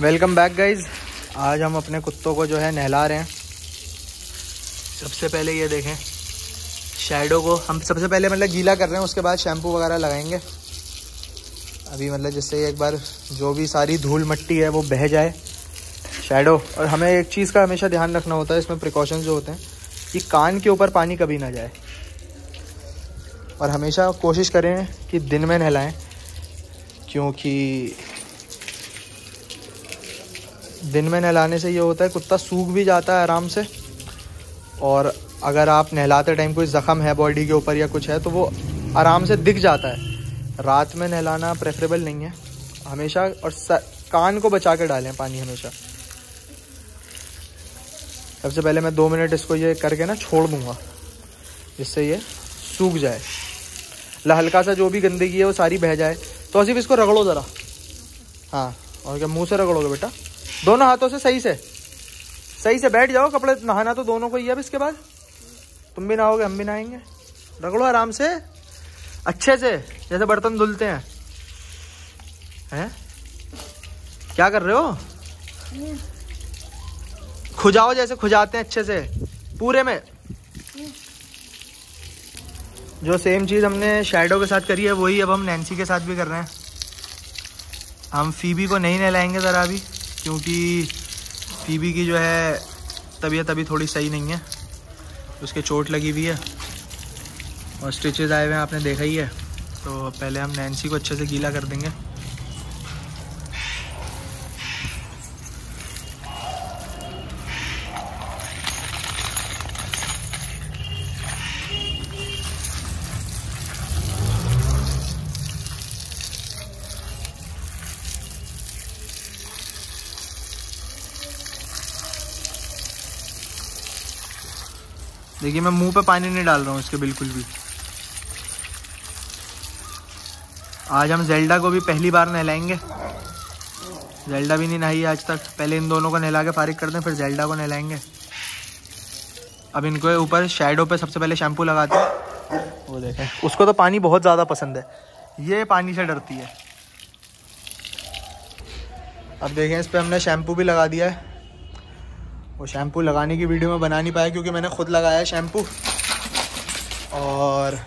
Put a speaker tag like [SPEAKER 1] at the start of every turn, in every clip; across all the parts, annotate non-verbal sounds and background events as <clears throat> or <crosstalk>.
[SPEAKER 1] Welcome back guys आज हम अपने कुत्तों को जो है नहला रहे हैं। सबसे पहले ये देखें शेडो को हम सबसे पहले मतलब गीला कर रहे हैं, उसके बाद शैम्पू वगैरह लगाएँगे। अभी मतलब जिससे एक बार जो भी सारी धूल मट्टी है वो बह जाए। शेडो और हमें एक चीज़ का हमेशा ध्यान रखना होता है, इसमें प्रिकॉशन जो होते हैं, कि कान के ऊपर पानी कभी ना जाए। और हमेशा कोशिश करें कि दिन में नहलाएँ, क्योंकि दिन में नहलाने से ये होता है कुत्ता सूख भी जाता है आराम से। और अगर आप नहलाते टाइम कोई ज़ख़म है बॉडी के ऊपर या कुछ है तो वो आराम से दिख जाता है। रात में नहलाना प्रेफरेबल नहीं है। हमेशा और स, कान को बचा के डालें पानी हमेशा। सबसे पहले मैं दो मिनट इसको ये करके ना छोड़ दूँगा जिससे ये सूख जाए। हल्का सा जो भी गंदगी है वो सारी बह जाए। तो सिर्फ़ इसको रगड़ो ज़रा। हाँ और क्या मुँह से रगड़ोगे बेटा? दोनों हाथों से सही से। सही से बैठ जाओ, कपड़े नहाना तो दोनों को ही अब इसके बाद। तुम भी नहाओगे, हम भी नहाएँगे। रगड़ो आराम से। अच्छे से, जैसे बर्तन धुलते हैं। हैं? क्या कर रहे हो? खुजाओ जैसे खुजाते हैं अच्छे से। पूरे में। जो सेम चीज़ हमने शेडो के साथ करी है, वही अब हम नैन्सी के साथ भी कर रहे हैं। हम फीबी को नहीं नहलाएँगे ज़रा अभी क्योंकि फीबी की जो है तबीयत अभी थोड़ी सही नहीं है। उसके चोट लगी हुई है और स्टिचेज आए हुए हैं, आपने देखा ही है। तो पहले हम नैन्सी को अच्छे से गीला कर देंगे। देखिए, मैं मुँह पे पानी नहीं डाल रहा हूँ इसके बिल्कुल भी। आज हम जेल्डा को भी पहली बार नहलाएँगे। जेल्डा भी नहीं नहाई आज तक। पहले इन दोनों को नहला के फारिग कर दें फिर जेल्डा को नहलाएँगे। अब इनको ऊपर शेडो पे सबसे पहले शैम्पू लगाते हैं। वो देखें। उसको तो पानी बहुत ज़्यादा पसंद है। ये पानी से डरती है। अब देखें, इस पर हमने शैम्पू भी लगा दिया है। वो शैम्पू लगाने की वीडियो में बना नहीं पाया क्योंकि मैंने खुद लगाया है शैम्पू। और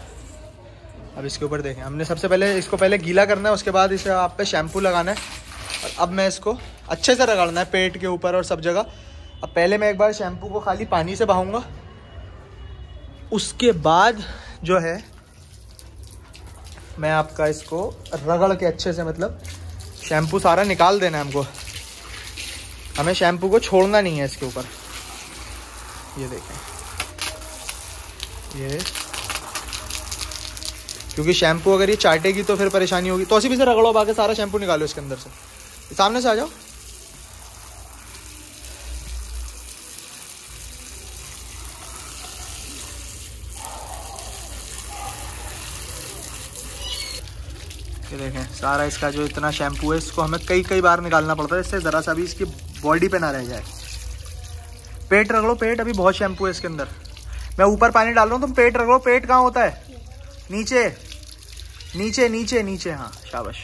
[SPEAKER 1] अब इसके ऊपर देखें। हमने सबसे पहले इसको पहले गीला करना है, उसके बाद इसे आप पे शैम्पू लगाना है। और अब मैं इसको अच्छे से रगड़ना है पेट के ऊपर और सब जगह। अब पहले मैं एक बार शैम्पू को खाली पानी से बहाऊँगा। उसके बाद जो है, मैं आपका इसको रगड़ के अच्छे से मतलब शैम्पू सारा निकाल देना है हमको। हमें शैम्पू को छोड़ना नहीं है इसके ऊपर। ये देखें। ये। क्योंकि शैम्पू अगर ये चाटेगी तो फिर परेशानी होगी। तो भी से रगड़ो, बाकी सारा शैम्पू निकालो इसके अंदर से। सामने से आ जाओ। ये देखें, सारा इसका जो इतना शैम्पू है, इसको हमें कई कई बार निकालना पड़ता है। इससे ज़रा सा भी इसकी बॉडी पे ना रह जाए। पेट रगड़ो, पेट, अभी बहुत शैम्पू है इसके अंदर। मैं ऊपर पानी डाल रहा हूँ, तुम पेट रगड़ो, पेट कहाँ होता है? नीचे। नीचे नीचे नीचे हाँ शाबाश।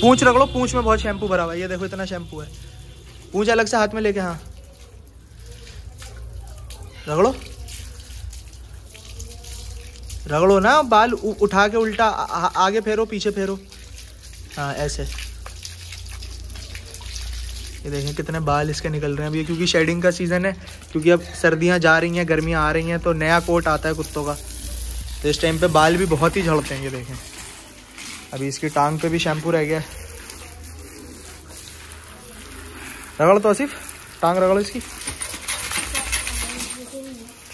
[SPEAKER 1] पूछ रगड़ो, पूछ में बहुत शैम्पू भरा हुआ है। ये देखो, इतना शैम्पू है। पूछ अलग से हाथ में लेके हाँ। रगड़ो। रगड़ो ना, बाल उठा के उल्टा आगे फेरो, पीछे फेरो। हाँ ऐसे। ये देखें कितने बाल इसके निकल रहे हैं। अभी क्योंकि शेडिंग का सीज़न है, क्योंकि अब सर्दियाँ जा रही हैं गर्मियाँ आ रही हैं तो नया कोट आता है कुत्तों का। तो इस टाइम पे बाल भी बहुत ही झड़ते हैं, ये देखें। अभी इसकी टांग पे भी शैम्पू रह गया रगड़ तो आसिफ, टांग रगड़ो इसकी।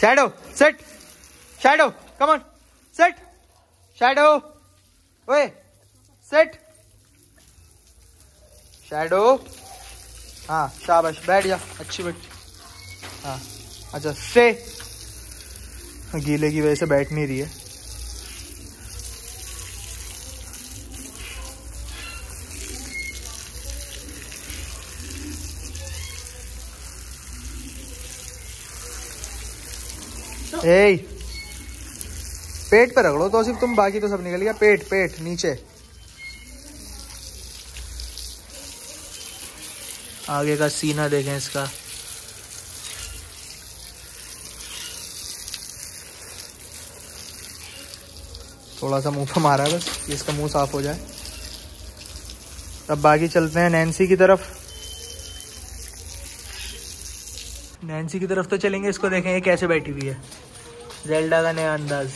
[SPEAKER 1] Shadow set shadow come on set. Shadow ओए सेट। शैडो हाँ शाबाश बैठ जा अच्छी बैठ हाँ अच्छा से। गीले की वजह से बैठ नहीं रही है। ए पेट पे लो तो सिर्फ़ तुम बाकी तो सब निकल गया। पेट पेट, नीचे। आगे का सीना देखें इसका। थोड़ा सा मुँह पर मारा है बस इसका मुँह साफ़ हो जाए। अब बाकी चलते हैं नैन्सी की तरफ़। नैन्सी की तरफ़ तो चलेंगे, इसको देखें, ये कैसे बैठी हुई है। जेल्डा का नया अंदाज।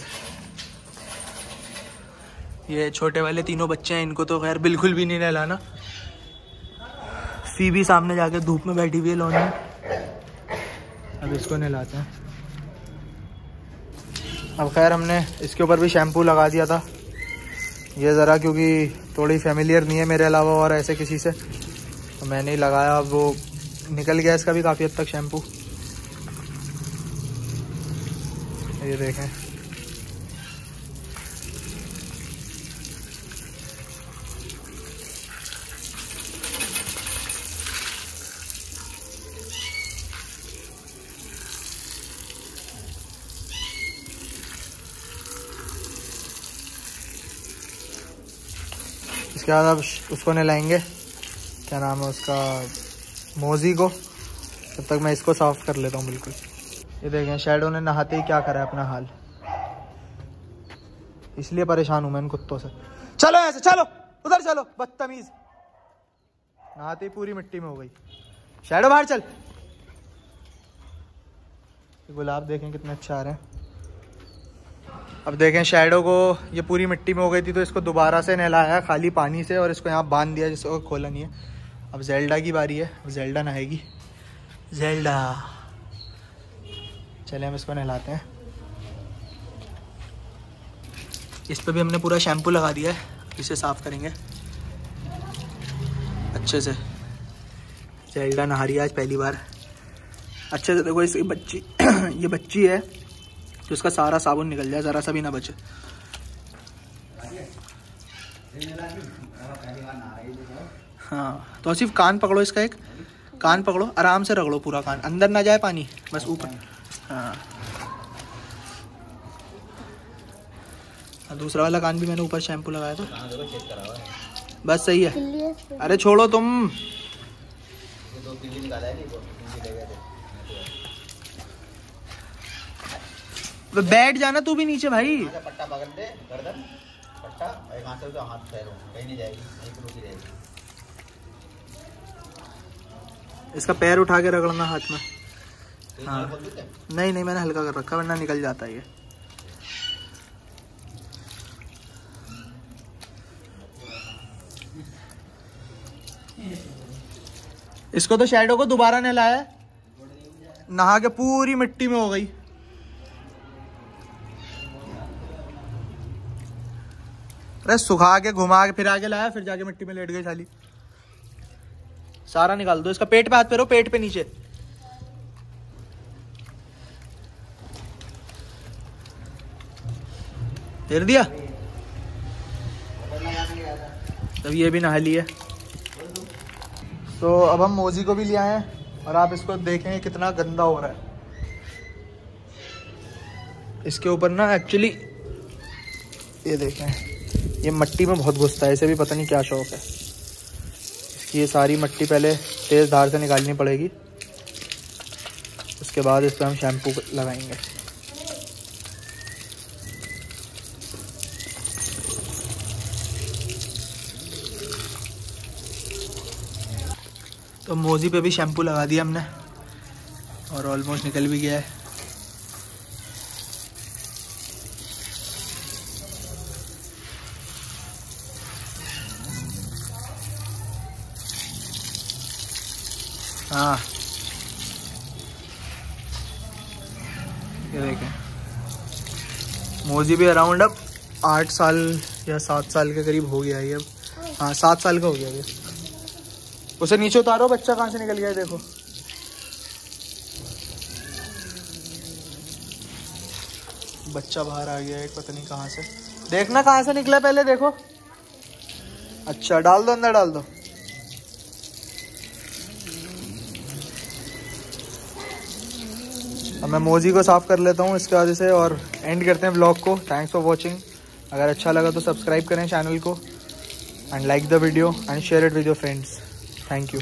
[SPEAKER 1] ये छोटे वाले तीनों बच्चे हैं, इनको तो खैर बिल्कुल भी नहीं नहलाना। सी भी सामने जाके धूप में बैठी हुई है, लॉन में। अब इसको नहलाते हैं। अब खैर हमने इसके ऊपर भी शैम्पू लगा दिया था। ये ज़रा क्योंकि थोड़ी फेमिलियर नहीं है मेरे अलावा और ऐसे किसी से। तो मैंने ही लगाया, अब वो निकल गया इसका भी काफ़ी हद तक शैम्पू। ये देखें। इसके बाद अब उसको नहलाएँगे। क्या नाम है उसका? मोजी को तब तक मैं इसको साफ़ कर लेता हूँ, बिल्कुल। ये देखें शेडो ने नहाते ही क्या करा है अपना हाल? इसलिए परेशान हूँ मैं इन कुत्तों से। चलो ऐसे चलो! उधर चलो, बदतमीज! नहाते ही पूरी मिट्टी में हो गई। शेडो बाहर चल! गुलाब देखें कितने अच्छे आ रहे हैं। अब देखें शेडो को ये पूरी मिट्टी में हो गई थी तो इसको दोबारा से नहलाया, खाली पानी से, और इसको यहाँ बाँध दिया जिसको खोला नहीं है। अब जेल्डा की बारी है जेल्डा नहाएगी। जेल्डा चले, हम इसको नहलाते हैं। इस पर भी हमने पूरा शैम्पू लगा दिया है, इसे साफ़ करेंगे। अच्छे से। जेल्डा नहा रही है आज पहली बार। अच्छे से देखो, इसकी बच्ची, <clears throat> ये बच्ची है। तो इसका सारा साबुन निकल जाए ज़रा सा भी ना बचे। हाँ तो सिर्फ़ कान पकड़ो इसका एक। कान पकड़ो आराम से लो पूरा कान। अंदर ना जाए पानी बस ऊपर। हाँ। दूसरा वाला कान भी मैंने ऊपर शैम्पू लगाया था। बस सही है। अरे छोड़ो तुम। बैठ जाना तू भी नीचे भाई। पट्टा पकड़ दे गर्दन पट्टा से तो हाथ पैरों कहीं नहीं जाएगी तो रुकी रहेगी। इसका पैर उठा के रगड़ना हाथ में। हाँ। नहीं नहीं मैंने हल्का कर रखा वरना निकल जाता है ये। इसको तो शेडो को दोबारा नहलाया नहा के पूरी मिट्टी में हो गई। अरे सुखा के घुमा के फिर आगे लाया, फिर जाके मिट्टी में लेट गई खाली सारा निकाल दो, इसका पेट पे हाथ पे पेट पे नीचे। फेर दिया? तब ये भी नहा लिया तो अब हम मोजी को भी ले आए हैं, और आप इसको देखें कितना गंदा हो रहा है। इसके ऊपर ना एक्चुअली ये देखें। ये मट्टी में बहुत घुसता है, इसे भी पता नहीं क्या शौक है। इसकी ये सारी मट्टी पहले तेज़ धार से निकालनी पड़ेगी। उसके बाद इस पर हम शैम्पू लगाएँगे। तो मोजी पे भी शैम्पू लगा दिया हमने और ऑलमोस्ट निकल भी गया है। हाँ। ये देखें। मोजी भी अराउंड अब आठ साल या सात साल के करीब हो गया है अब। हाँ सात साल का हो गया ये। उसे नीचे उतारो, बच्चा कहाँ से निकल गया है, देखो। बच्चा बाहर आ गया है पता नहीं कहाँ से। देखना कहाँ से निकला पहले देखो। अच्छा डाल दो, अंदर डाल दो। मैं मोजी को साफ़ कर लेता हूँ इसके वजह से और एंड करते हैं ब्लॉग को. थैंक्स फॉर वॉचिंग अगर अच्छा लगा तो सब्सक्राइब करें चैनल को and like the video and share it with your friends thank you